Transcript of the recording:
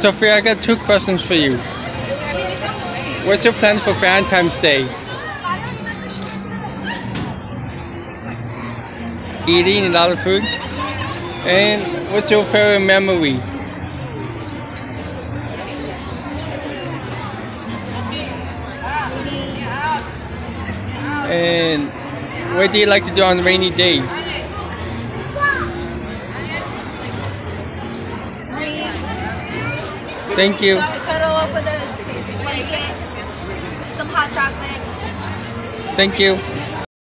Sophia, I got two questions for you. What's your plan for Valentine's Day? Eating a lot of food? And what's your favorite memory? And what do you like to do on rainy days? Thank you. Cuddle up with a blanket, some hot chocolate. Thank you.